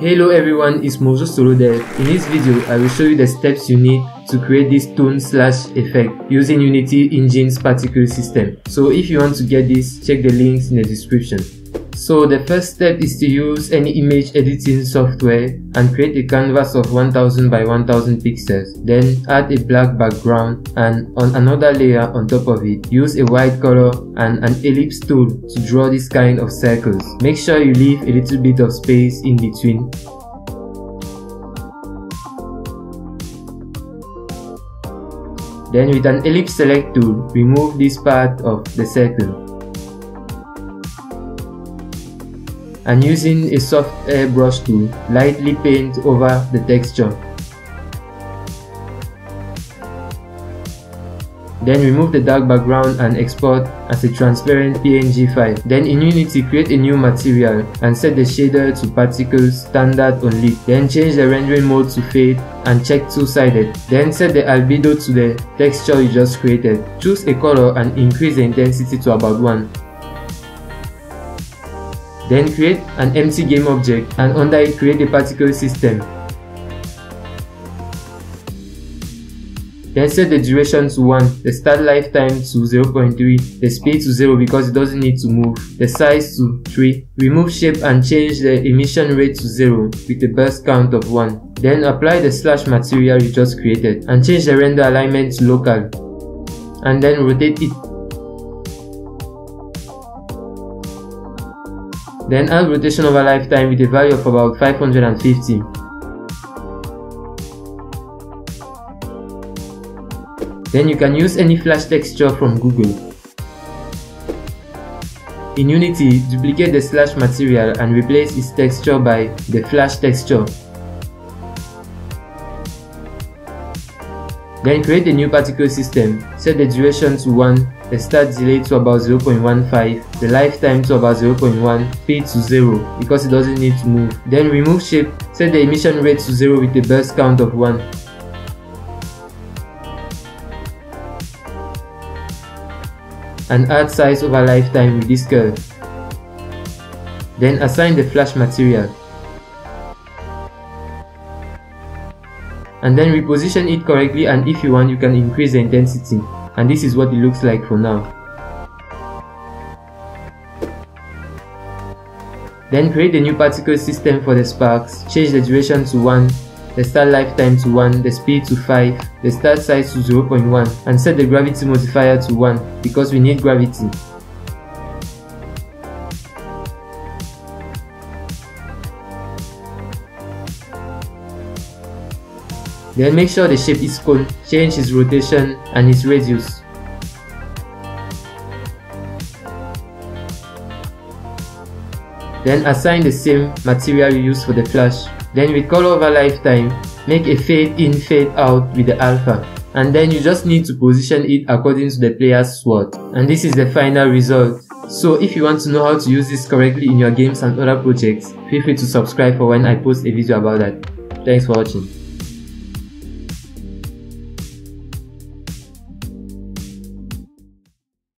Hello everyone, it's Mojo Solodev. In this video, I will show you the steps you need to create this toon slash effect using Unity Engine's particle system. So if you want to get this, check the links in the description. So the first step is to use any image editing software and create a canvas of 1000 by 1000 pixels. Then add a black background and on another layer on top of it, use a white color and an ellipse tool to draw this kind of circles. Make sure you leave a little bit of space in between. Then with an ellipse select tool, remove this part of the circle. And using a soft airbrush tool, lightly paint over the texture. Then remove the dark background and export as a transparent PNG file. Then in Unity, create a new material and set the shader to particles standard unlit. Then change the rendering mode to fade and check two-sided. Then set the albedo to the texture you just created. Choose a color and increase the intensity to about 1. Then create an empty game object and under it create a particle system. Then set the duration to 1, the start lifetime to 0.3, the speed to 0 because it doesn't need to move, the size to 3. Remove shape and change the emission rate to 0 with a burst count of 1. Then apply the slash material you just created and change the render alignment to local. And then rotate it Then add rotation over lifetime with a value of about 550. Then you can use any flash texture from Google. In Unity, duplicate the slash material and replace its texture by the flash texture. Then create a new particle system, set the duration to 1 the start delay to about 0.15, the lifetime to about 0.1, speed to 0 because it doesn't need to move. Then remove shape, set the emission rate to 0 with a burst count of 1. And add size over lifetime with this curve. Then assign the flash material. And then reposition it correctly and if you want you can increase the intensity and this is what it looks like for now. Then create a new particle system for the sparks, change the duration to 1, the start lifetime to 1, the speed to 5, the start size to 0.1 and set the gravity modifier to 1 because we need gravity. Then make sure the shape is cone, change its rotation and its radius. Then assign the same material you use for the flash. Then with color over lifetime, make a fade in fade out with the alpha. And then you just need to position it according to the player's sword. And this is the final result. So if you want to know how to use this correctly in your games and other projects, feel free to subscribe for when I post a video about that. Thanks for watching.